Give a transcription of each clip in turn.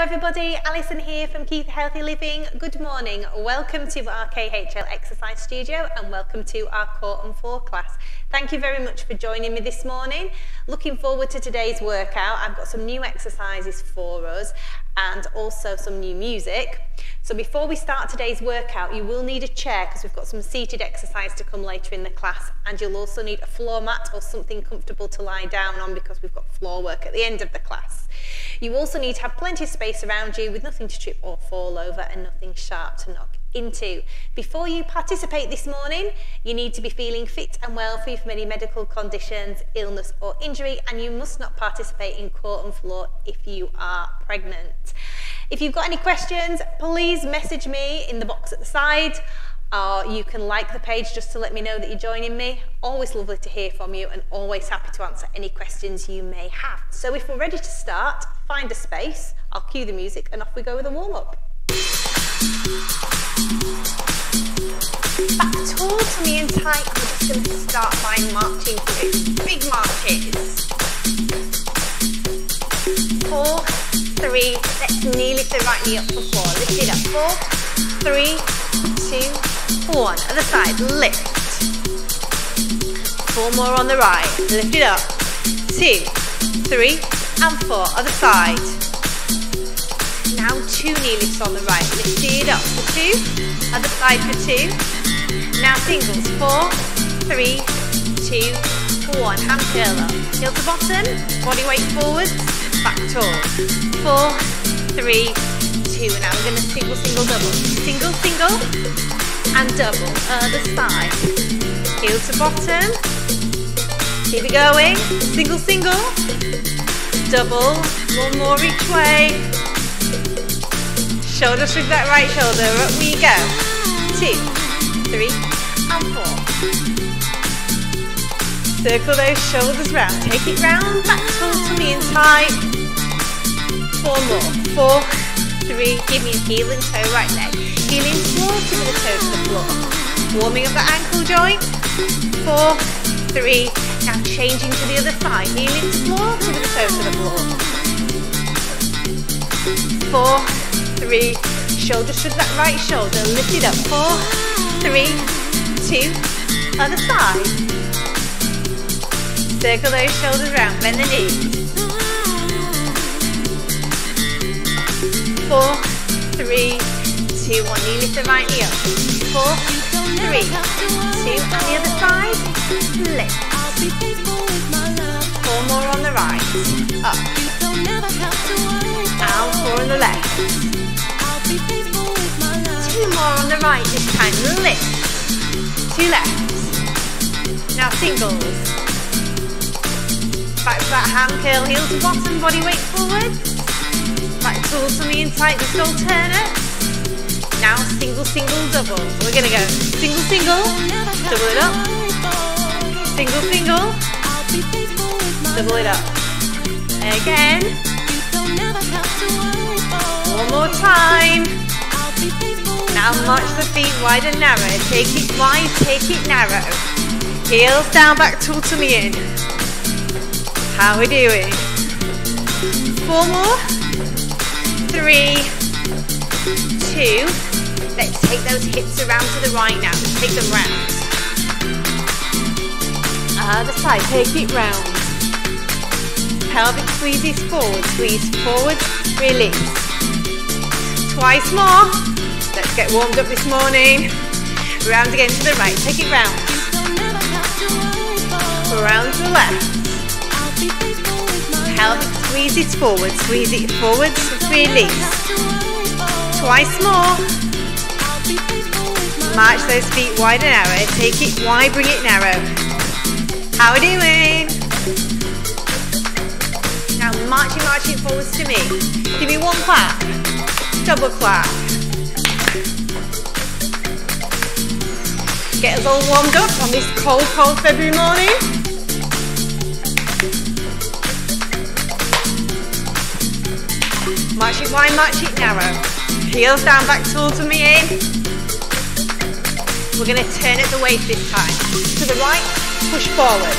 everybody, Alison here from Keighley Healthy Living. Good morning, welcome to our KHL Exercise Studio and welcome to our Core and Floor class. Thank you very much for joining me this morning. Looking forward to today's workout. I've got some new exercises for us and also some new music. So before we start today's workout, you will need a chair because we've got some seated exercise to come later in the class and you'll also need a floor mat or something comfortable to lie down on because we've got floor work at the end of the class. You also need to have plenty of space around you with nothing to trip or fall over and nothing sharp to knock into. Before you participate this morning, you need to be feeling fit and well, free from any medical conditions, illness or injury, and you must not participate in core and floor if you are pregnant. If you've got any questions, please message me in the box at the side or you can like the page just to let me know that you're joining me. Always lovely to hear from you and always happy to answer any questions you may have. So if we're ready to start, find a space, I'll cue the music and off we go with a warm-up. Tight, going to start by marching through. Big marches. Four, three, let's knee lift the right knee up for four. Lift it up. Four, three, two, one. Other side, lift. Four more on the right. Lift it up. Two, three, and four. Other side. Now two knee lifts on the right. Lift it up for two. Other side for two. Now singles. Four, three, two, one. Hand curl up. Heel to bottom. Body weight forward, Back tall. Four, three, two. Now we're going to single, single, double. Single, single, and double. Other side. Heel to bottom. Keep it going. Single, single. Double. One more each way. Shoulder shrug that right shoulder. Up we go. Two, three, Circle those shoulders round. Take it round, back towards me and tight. Four more. Four, three. Give me a heel and toe right leg. Floor, give the toe to the floor. Warming up the ankle joint. Four, three. Now changing to the other side. Heel into floor, the toe to the floor. Four, three. Shoulder shrug that right shoulder. Lift it up. Four, three, two. Other side. Circle those shoulders round, bend the knees. Four, three, two, one. Knee lift the right knee up. Four, three, two, and the other side. Lift. Four more on the right. Up. And four on the left. Two more on the right this time. Lift. Two left. Now singles. Back to that hand curl, heel to bottom, body weight forward. Back towards me and tight, just alternate. Now single, single, double. We're gonna go single, single, double it up. Single, single, double it up. Again. One more time. Now march the feet wide and narrow. Take it wide, take it narrow. Heels down, back tall to me in. How we doing? Four more. Three, two. Let's take those hips around to the right now. Take them round. Other side, take it round. Pelvic squeezes forward, squeeze forward, release. Twice more. Let's get warmed up this morning. Round again to the right, take it round. Round to the left. Pelvic it forward, squeeze it forward, release. Twice more. March those feet wide and narrow. Take it wide, bring it narrow. How are we doing? Now marching, marching forwards to me. Give me one clap. Double clap. Get us all warmed up on this cold, cold February morning. March it wide, march it narrow. Heels down, back towards to me in. We're going to turn at the waist this time. To the right, push forward.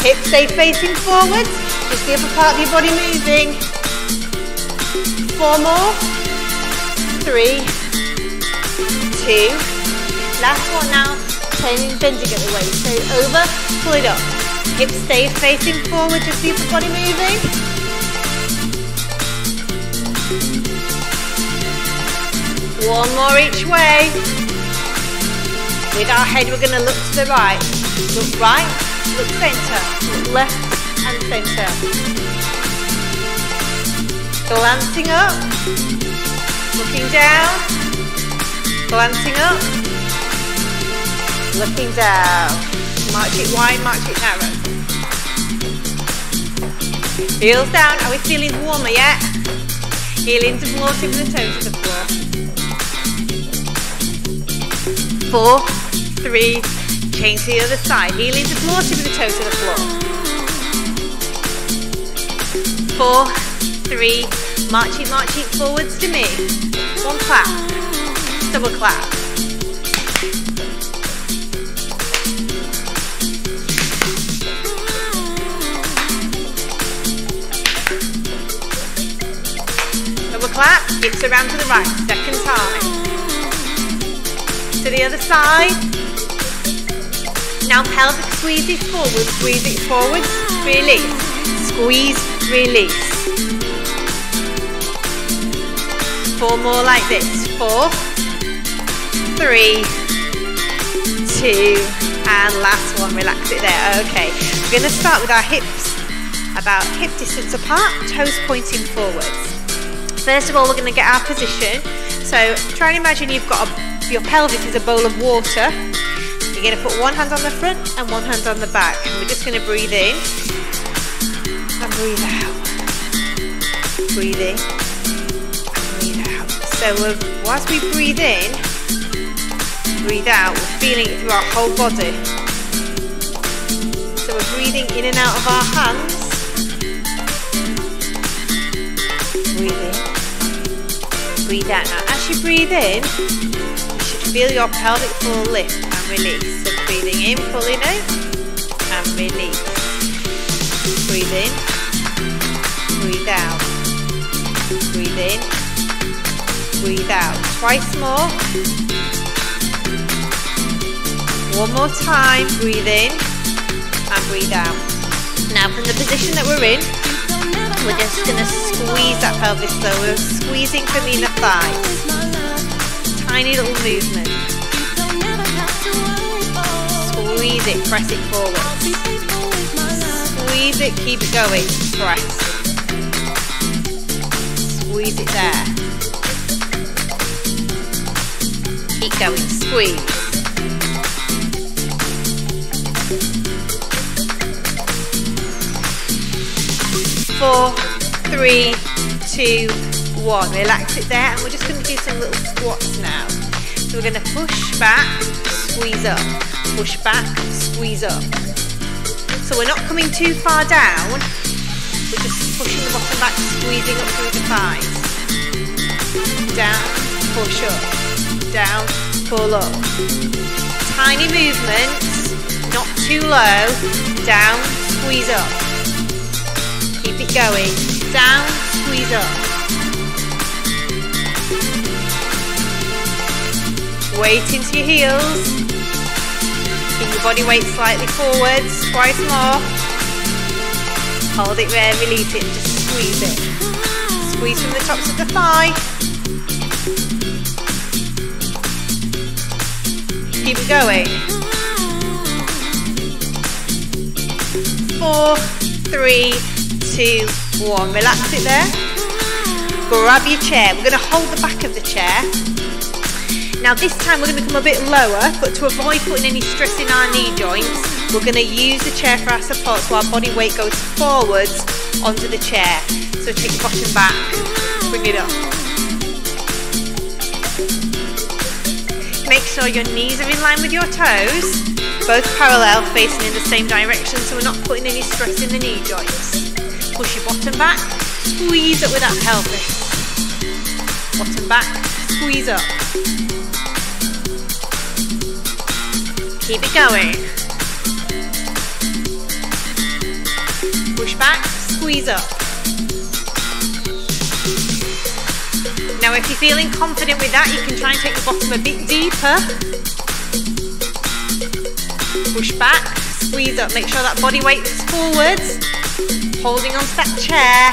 Hips stay facing forward. Just the upper part of your body moving. Four more. Three, two. Last one now. Turning, bending at the waist. So over, pull it up. Hips stay facing forward, just the body moving. One more each way. With our head, we're going to look to the right. Look right, look centre, look left and centre. Glancing up, looking down, glancing up, looking down. March it wide, march it narrow. Heels down, are we feeling warmer yet? Heel into floor, tip the toes to the Four, three, change to the other side. Heel into the floor, tip of the toes to the floor. Four, three, march it, march it forwards to me. One clap, double clap. Double clap, hips around to the right, second time. To the other side. Now pelvic squeeze it forward, squeeze it forward, release, squeeze, release. Four more like this, four, three, two, and last one, relax it there, okay. We're gonna start with our hips about hip distance apart, toes pointing forwards. First of all, we're going to get our position. So try and imagine you've got a, your pelvis is a bowl of water. You're going to put one hand on the front and one hand on the back. And we're just going to breathe in and breathe out. Breathe in and breathe out. So uh, whilst we breathe in, breathe out, we're feeling it through our whole body. So we're breathing in and out of our hands. Breathe in breathe out. Now, as you breathe in, feel your pelvic floor lift and release. So breathing in, pulling out, and release. Breathe in, breathe out. Breathe in, breathe out. Twice more. One more time, breathe in and breathe out. Now from the position that we're in, we're just going to squeeze that pelvis so we're squeezing from inner thighs. Tiny little movement. Squeeze it, press it forward. Squeeze it, keep it going, press. Squeeze it there. Keep going, squeeze. four, three, two, one. Relax it there, and we're just going to do some little squats now. So we're going to push back, squeeze up, push back, squeeze up. So we're not coming too far down, we're just pushing the bottom back, squeezing up through the thighs. Down, push up, down, pull up. Tiny movements, not too low, down, squeeze up. Keep it going. Down, squeeze up. Weight into your heels. Keep your body weight slightly forwards. Twice more. Hold it there, release it, just squeeze it. Squeeze from the tops of the thigh. Keep it going. Four, three, two, one. Relax it there. Grab your chair. We're going to hold the back of the chair. Now this time we're going to come a bit lower, but to avoid putting any stress in our knee joints, we're going to use the chair for our support so our body weight goes forwards onto the chair. So take your bottom back, bring it up. Make sure your knees are in line with your toes, both parallel, facing in the same direction so we're not putting any stress in the knee joints. Push your bottom back, squeeze up with that pelvis. Bottom back, squeeze up. Keep it going. Push back, squeeze up. Now if you're feeling confident with that, you can try and take the bottom a bit deeper. Push back, squeeze up, make sure that body weight is forwards. Holding onto that chair.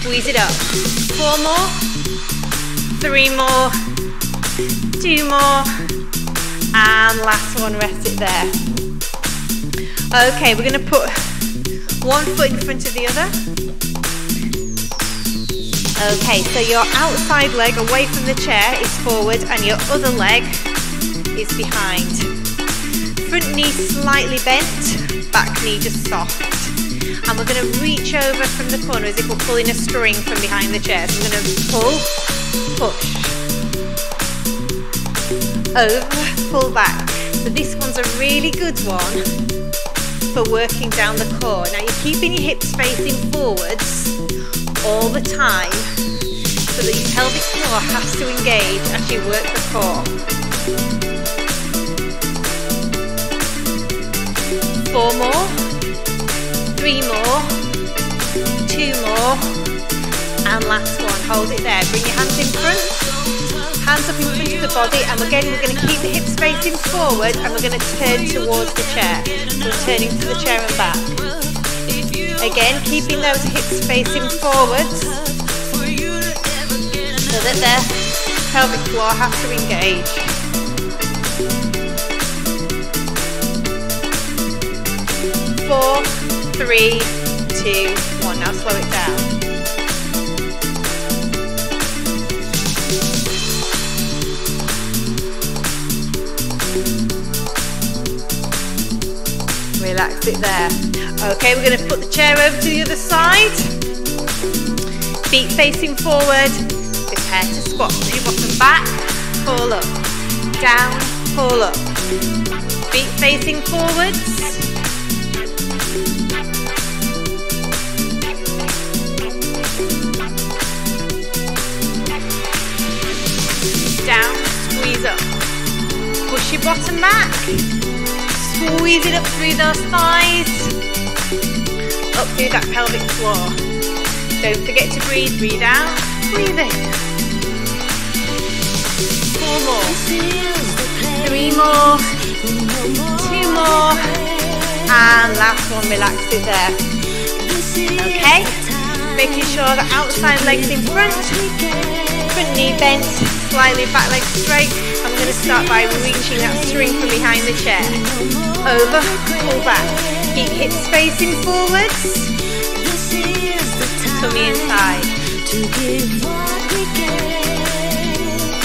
Squeeze it up. Four more. Three more. Two more. And last one, rest it there. Okay, we're gonna put one foot in front of the other. Okay, so your outside leg away from the chair is forward and your other leg is behind. Front knee slightly bent, back knee just soft. And we're going to reach over from the corner as if we're pulling a string from behind the chair. So we're to pull, push, over, pull back. So this one's a really good one for working down the core. Now you're keeping your hips facing forwards all the time so that your pelvic floor has to engage as you work the core. Four more, three more, two more, and last one. Hold it there. Bring your hands in front, hands up in front of the body, and again we're going to keep the hips facing forward, and we're going to turn towards the chair. So we're turning to the chair and back. Again, keeping those hips facing forwards so that the pelvic floor has to engage. Four, three, two, one. Now slow it It there. Okay, we're going to put the chair over to the other side. Feet facing forward. Prepare to squat. Your bottom back. Pull up. Down. Pull up. Feet facing forwards. Down. Squeeze up. Push your bottom back. Squeeze it up through those thighs up through that pelvic floor. Don't forget to breathe. Breathe out, breathe in. Four more. Three more. Two more. And last one, relax it there. Okay? Making sure the outside leg's in front. Front knee bent, slightly back leg straight. I'm going to start by reaching that string from behind the chair. Over, pull back. Keep hips facing forwards. Tummy inside.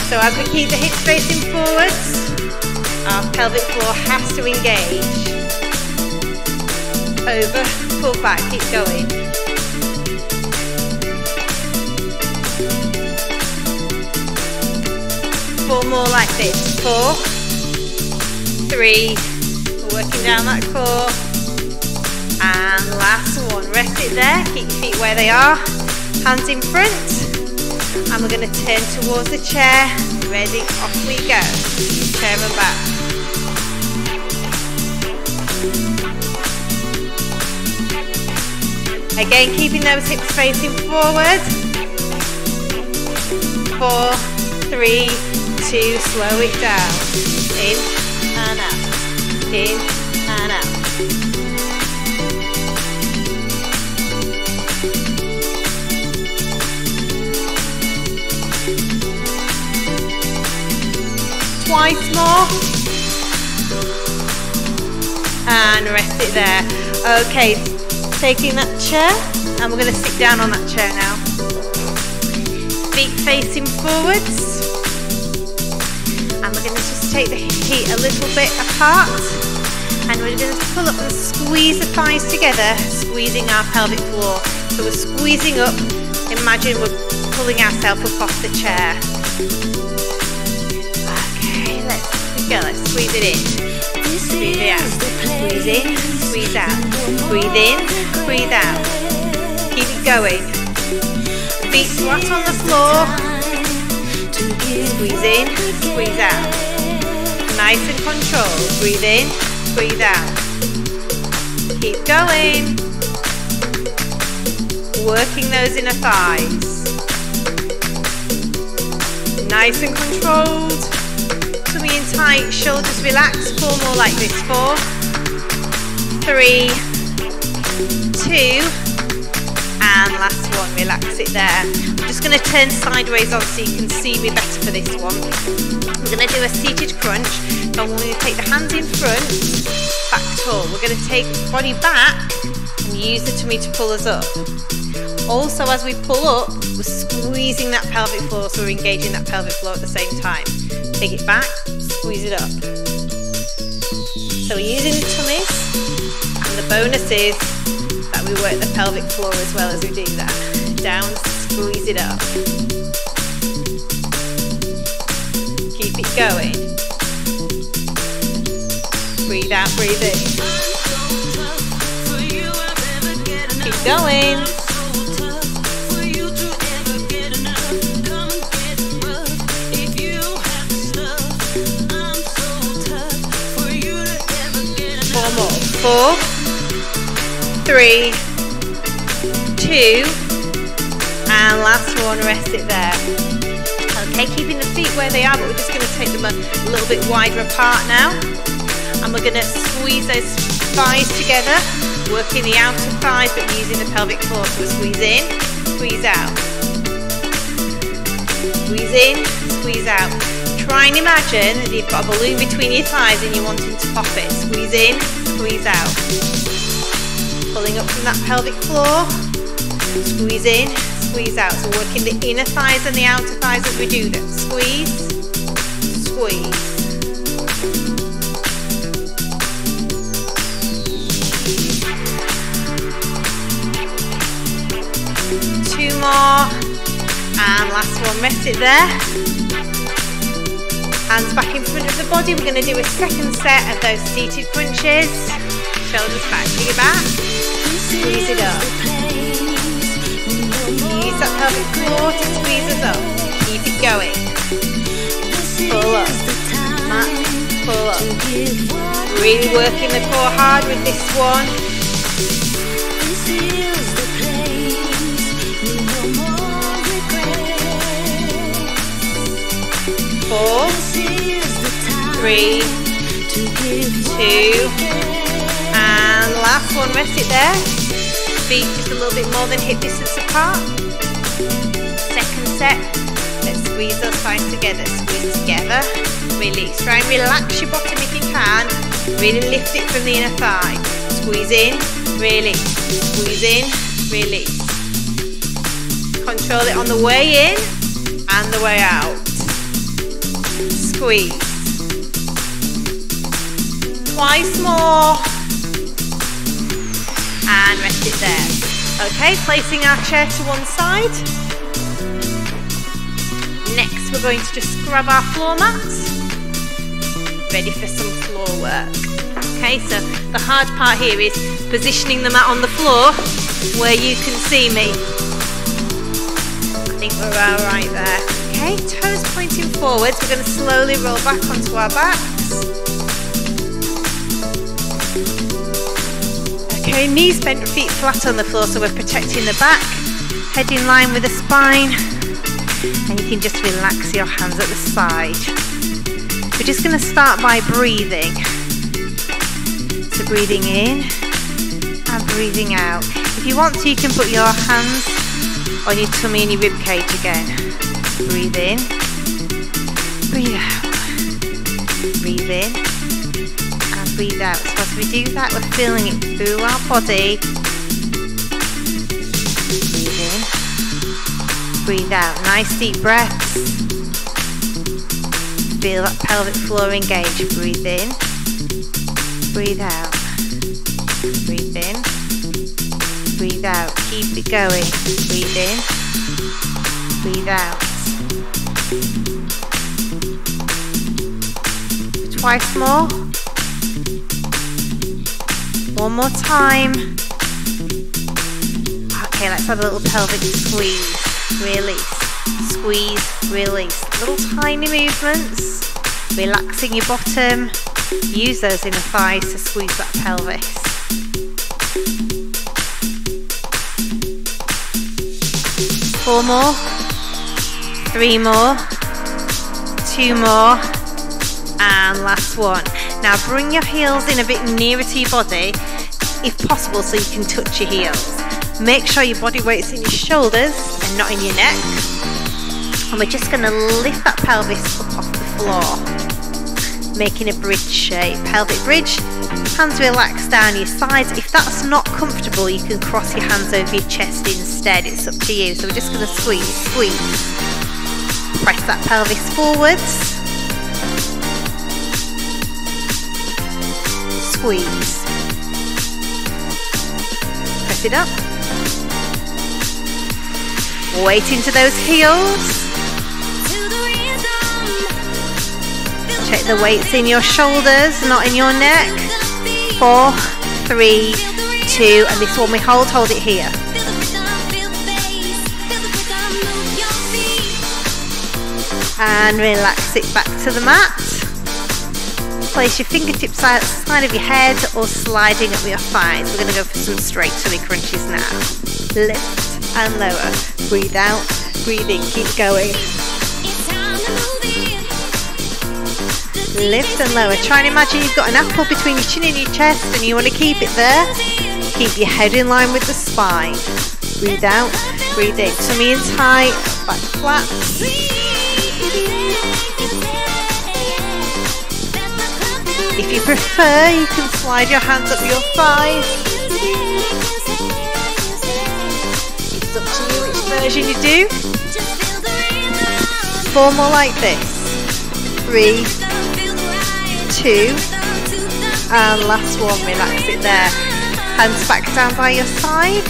So as we keep the hips facing forwards, our pelvic floor has to engage. Over, pull back, keep going. Four more like this. Four, three, working down that core. And last one, rest it there, keep your feet where they are, hands in front. And we're going to turn towards the chair. Ready, off we go. Turn and back. Again, keeping those hips facing forward. Four, three, two, slow it down. In and out. In and out. twice more. And rest it there. Okay, taking that chair and we're going to sit down on that chair now. Feet facing forwards. And we're going to just take the feet a little bit apart. And we're going to pull up and squeeze the thighs together, squeezing our pelvic floor. So we're squeezing up. Imagine we're pulling ourselves up off the chair. okay let's go, let's squeeze it in. Squeeze it out. Squeeze in, squeeze out. Breathe in, breathe out. Keep it going. Feet flat on the floor. Squeeze in, squeeze out. Nice and controlled. Breathe in, breathe out. Keep going. Working those inner thighs. nice and controlled. Coming in tight, shoulders relaxed. Four more like this. Four, three, two, and last one. Relax it there. I'm just going to turn sideways on so you can see me better for this one. We're going to do a seated crunch. So I'm going to take the hands in front, back tall. We're going to take body back and use the tummy to pull us up. Also, as we pull up, we're squeezing that pelvic floor, so we're engaging that pelvic floor at the same time. Take it back, squeeze it up. So we're using the tummies, and the bonus is we work the pelvic floor as well as we do that. Down, squeeze it up. Keep it going. Breathe out, breathe in. Keep going. four, three, two, and last one, rest it there. Okay, keeping the feet where they are, but we're just going to take them a, little bit wider apart now. And we're going to squeeze those thighs together, working the outer thighs, but using the pelvic floor. So we squeeze in, squeeze out. Squeeze in, squeeze out. Try and imagine that you've got a balloon between your thighs and you're wanting to pop it. Squeeze in, squeeze out. Pulling up from that pelvic floor, squeeze in, squeeze out. So working the inner thighs and the outer thighs as we do that. Squeeze, squeeze. Two more, and last one, rest it there. Hands back in front of the body. We're going to do a second set of those seated crunches. Shoulders back, bring it back. Squeeze it up. Use that pelvic floor to squeeze us up. Keep it going. Pull up. Mat, pull up. Really working the core hard with this one. Four three, two, last one, rest it there. Feet just a little bit more than hip distance apart. Second set, let's squeeze those thighs together, squeeze together, release. Try and relax your bottom if you can, really lift it from the inner thigh. Squeeze in, release, squeeze in, release. Control it on the way in and the way out. Squeeze twice more. And rest it there. Okay, placing our chair to one side. Next, we're going to just grab our floor mats. Ready for some floor work. Okay, so the hard part here is positioning the mat on the floor where you can see me. I think we're all right there. Okay, toes pointing forwards. We're going to slowly roll back onto our backs. Okay, knees bent, feet flat on the floor so we're protecting the back, head in line with the spine, and you can just relax your hands at the side. We're just going to start by breathing. So breathing in and breathing out. If you want to, you can put your hands on your tummy and your rib cage again. Breathe in, breathe out, breathe in, breathe out. As we do that, we're feeling it through our body. Breathe in, breathe out. Nice deep breaths. Feel that pelvic floor engage. Breathe in, breathe out. Breathe in, breathe out. Keep it going. Breathe in, breathe out. Twice more. One more time. Okay, let's have a little pelvic squeeze, release, squeeze, release. Little tiny movements, relaxing your bottom. Use those inner thighs to squeeze that pelvis. Four more, three more, Two more. And last one. Now bring your heels in a bit nearer to your body, if possible, so you can touch your heels. Make sure your body weight's in your shoulders and not in your neck. And we're just gonna lift that pelvis up off the floor, making a bridge shape. Pelvic bridge, hands relax down your sides. If that's not comfortable, you can cross your hands over your chest instead. It's up to you. So we're just gonna squeeze, squeeze. Press that pelvis forwards. Squeeze. It up. Weight into those heels. Check the weights in your shoulders, not in your neck. Four, three, two, and this one we hold, hold it here. And relax it back to the mat. Place your fingertips side of your head or sliding up your thighs. We're going to go for some straight tummy crunches now. Lift and lower. Breathe out, breathing, keep going. Lift and lower. Try and imagine you've got an apple between your chin and your chest and you want to keep it there. Keep your head in line with the spine. Breathe out, breathe in. Tummy in tight, back flat. If you prefer, you can slide your hands up your thighs. It's up to you which version you do. Four more like this. Three, two, and last one, relax it there. Hands back down by your sides.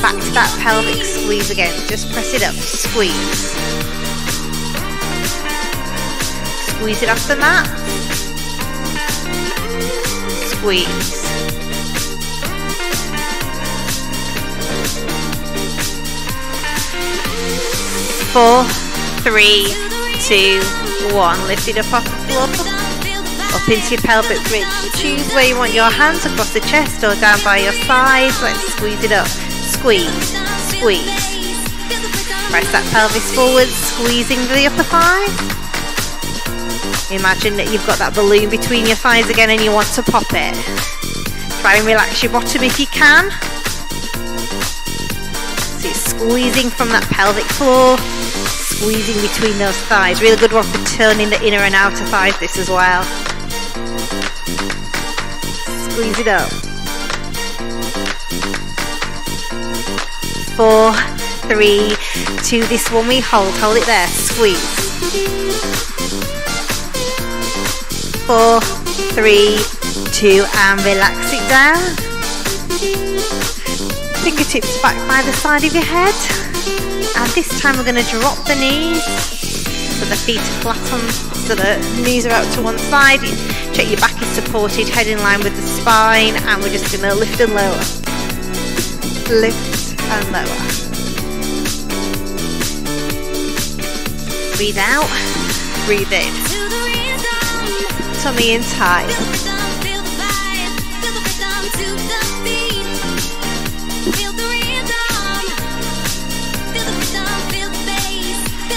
Back to that pelvic squeeze again. Just press it up, squeeze. Squeeze it off the mat. Squeeze. Four, three, two, one. Lift it up off the floor. Up into your pelvic bridge. Choose where you want your hands across the chest or down by your sides. Let's squeeze it up. Squeeze, squeeze. Press that pelvis forward, squeezing the upper thigh. Imagine that you've got that balloon between your thighs again and you want to pop it. Try and relax your bottom if you can. So squeezing from that pelvic floor, squeezing between those thighs. Really good one for turning the inner and outer thighs this as well. Squeeze it up. Four, three, two. This one we hold. Hold it there. Squeeze. Four, three, two, and relax it down. Fingertips back by the side of your head. And this time we're going to drop the knees so the feet are flat on, so the knees are out to one side. Check your back is supported, head in line with the spine, and we're just going to lift and lower. Lift and lower. Breathe out, breathe in. Tummy the inside.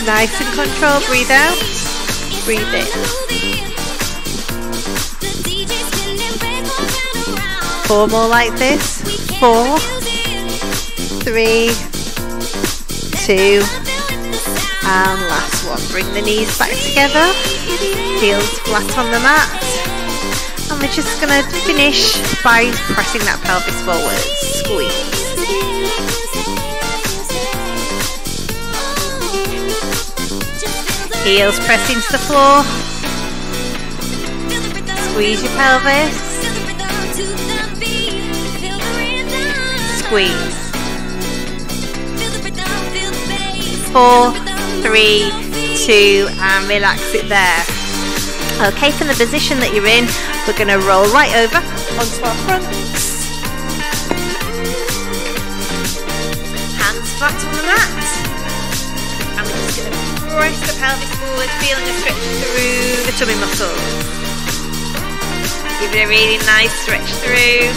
Nice and control. Breathe out. Breathe in. Four more like this. Four, three, two, and last one. Bring the knees back together. Heels flat on the mat. And we're just to finish by pressing that pelvis forward. Squeeze. Heels press into the floor. Squeeze your pelvis. Squeeze. Four, three, two, and relax it there. Okay, from the position that you're in, we're going to roll right over onto our fronts. Hands flat on the mat. And we're just going to press the pelvis forward, feeling a stretch through the tummy muscles. Give it a really nice stretch through.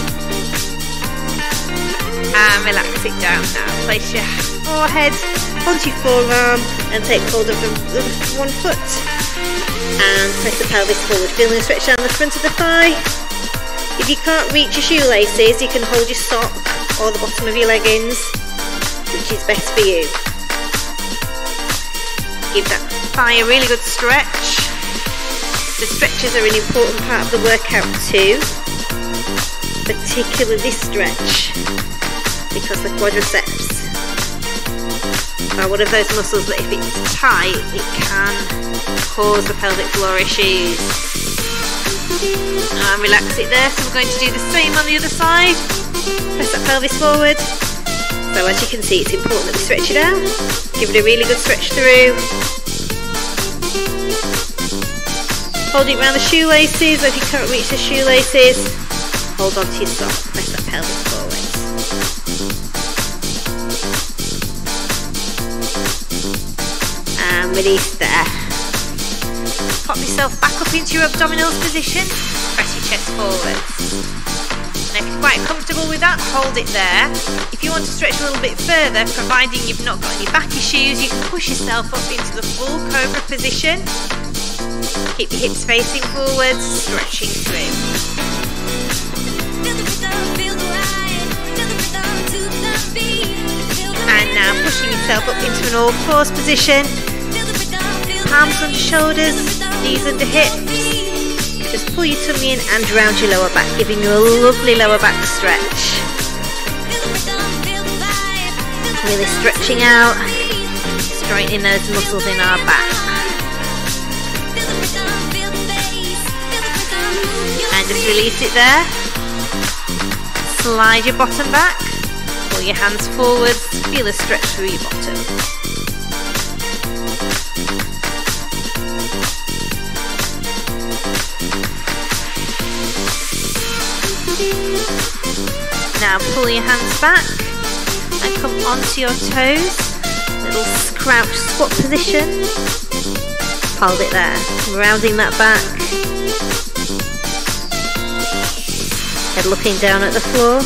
And relax it down now. Place your forehead onto your forearm and take hold of the, the one foot. And press the pelvis forward. Feeling a stretch down the front of the thigh. If you can't reach your shoelaces, you can hold your sock or the bottom of your leggings, which is best for you. Give that thigh a really good stretch. The stretches are an important part of the workout too, particularly this stretch, because the quadriceps are one of those muscles that if it's tight, it can cause the pelvic floor issues. And relax it there, so we're going to do the same on the other side. Press that pelvis forward. So as you can see, it's important that we stretch it out. Give it a really good stretch through. Holding around the shoelaces, if you can't reach the shoelaces, hold on to your sock, press that pelvis forward. And there. Pop yourself back up into your abdominals position, press your chest forward. And if you're quite comfortable with that, hold it there. If you want to stretch a little bit further, providing you've not got any back issues, you can push yourself up into the full cobra position Keep your hips facing forwards, stretching through. And now pushing yourself up into an all fours position. Palms under shoulders, knees under hips. Just pull your tummy in and round your lower back, giving you a lovely lower back stretch. Really stretching out, straightening those muscles in our back. And just release it there. Slide your bottom back. Pull your hands forwards. Feel a stretch through your bottom. Now pull your hands back and come onto your toes. Little crouch squat position. Hold it there. Rounding that back. Head looking down at the floor.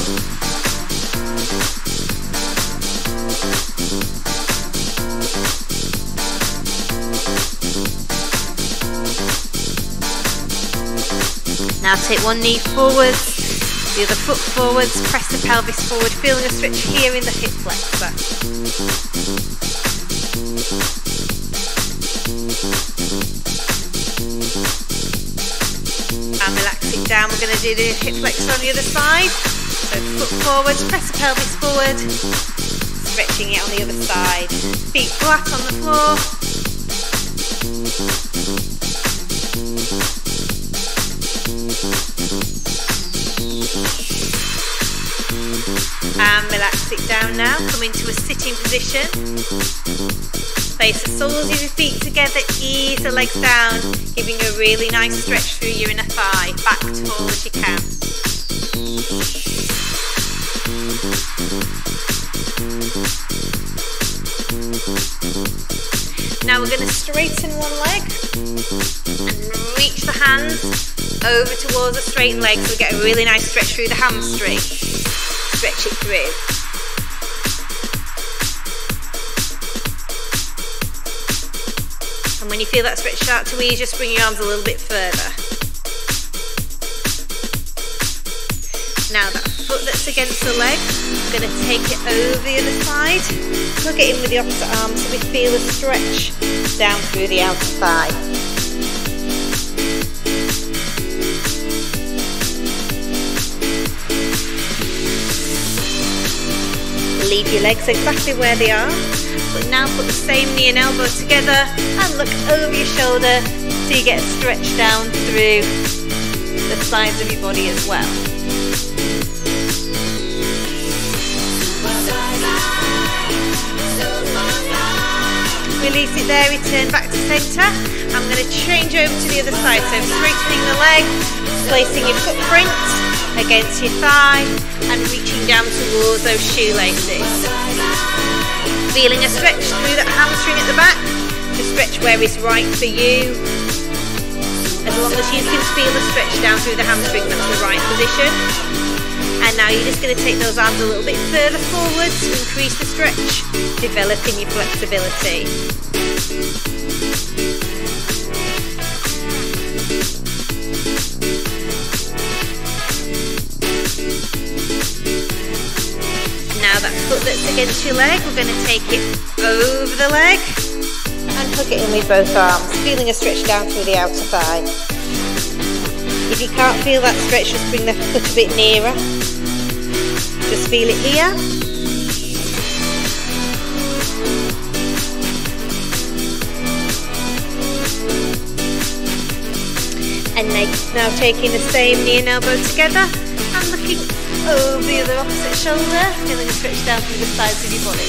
Now take one knee forwards, the other foot forwards, press the pelvis forward, feeling a stretch here in the hip flexor. and relax it down. We're going to do the hip flexor on the other side. So foot forward, press the pelvis forward, stretching it on the other side. Feet flat on the floor. Down now. Come into a sitting position. Place the soles of your feet together, ease the legs down, giving a really nice stretch through your inner thigh, back tall as you can. Now we're going to straighten one leg and reach the hands over towards the straightened leg so we get a really nice stretch through the hamstring. Stretch it through. When you feel that stretch start to ease, just bring your arms a little bit further. Now that foot that's against the leg, I'm going to take it over the other side. Plug it in with the opposite arm so we feel a stretch down through the outer thigh. Leave your legs exactly where they are now put the same knee and elbow together and look over your shoulder so you get a stretch down through the sides of your body as well. Release it there, return back to centre. I'm going to change over to the other side. So straightening the leg, placing your footprint against your thigh and reaching down towards those shoelaces. Feeling a stretch through that hamstring at the back. To stretch where is right for you. As long as you can feel the stretch down through the hamstring, that's the right position. And now you're just going to take those arms a little bit further forwards to increase the stretch, developing your flexibility. That's against your leg, we're going to take it over the leg and hook it in with both arms, feeling a stretch down through the outer thigh. If you can't feel that stretch, just bring the foot a bit nearer. Just feel it here. And now taking the same knee and elbow together over the other opposite shoulder, feeling a stretch down through the sides of your body,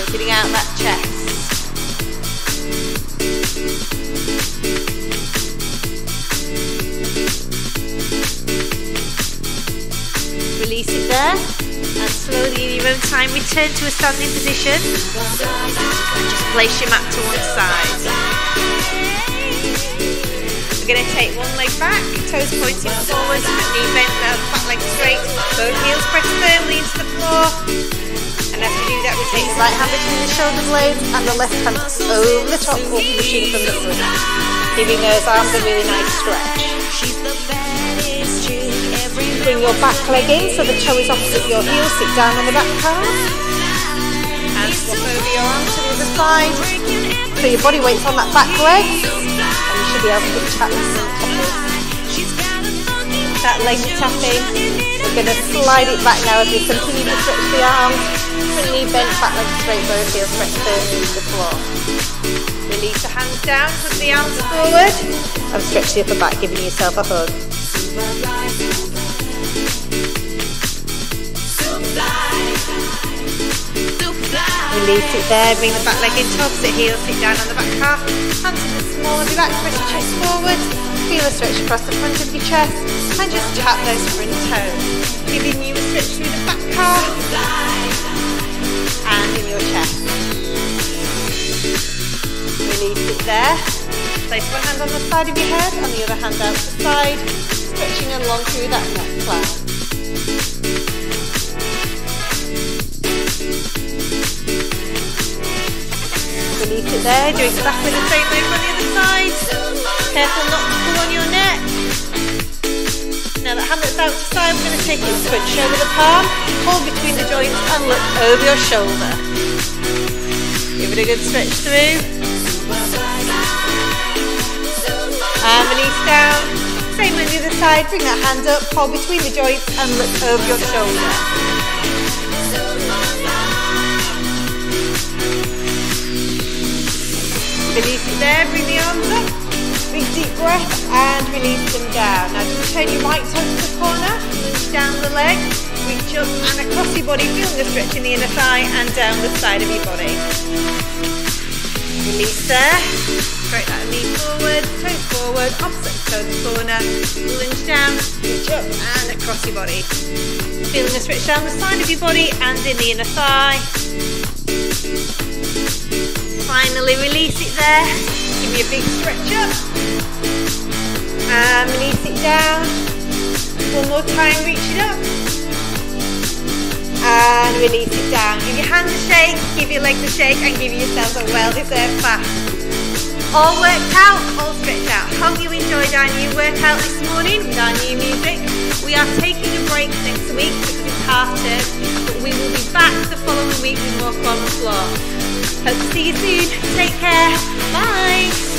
opening out that chest. Release it there, and slowly in your own time return to a standing position. Just place your mat to one side. Going to take one leg back, toes pointing forward, knee bent down, back leg straight, both heels press firmly into the floor. And as we do that, we take the right hand between the shoulder blades and the left hand over the top, or pushing from the front, giving those arms a really nice stretch. Bring your back leg in so the toe is opposite your heel, sit down on the back calf. And swap over your arm to the other side. So your body weight's on that back leg should be able to tap that leg tapping. We're going to slide it back now as we continue to stretch the arms. Knee bent, back leg straight, both heels press firmly into the floor. Release the hands down, put the arms forward, and stretch the upper back, giving yourself a hug. Release it there, bring the back leg in into opposite heel, sit down on the back calf, hands to the small of your back, press your chest forward, feel a stretch across the front of your chest, and just tap those front toes, giving you a stretch through the back calf, and in your chest. Release it there, place one hand on the side of your head, and the other hand out to the side, stretching along through that neck clasp. Release it there, do exactly the same move on the other side. Careful not to pull on your neck. Now that that's out to side, we're going to take it switch over the palm, hold between the joints and look over your shoulder. Give it a good stretch through. And release down. Same on the other side, bring that hand up, hold between the joints and look over your shoulder. Release it there, bring the arms up. Big deep breath and release them down. Now just turn your right toe to the corner, down the leg, reach up and across your body, feeling the stretch in the inner thigh and down the side of your body. Release there, straight that knee forward, toe forward, opposite toe to the corner, lunge down, reach up and across your body. Feeling the stretch down the side of your body and in the inner thigh. Finally release it there. Give me a big stretch up. And release it down. One more time, reach it up. And release it down. Give your hands a shake, give your legs a shake, and give yourselves a well-deserved fast. All worked out, all stretched out. Hope you enjoyed our new workout this morning with our new music. We are taking a break next week because it's half term, but we will be back the following week with more on the floor. Hope to see you soon. Take care. Bye.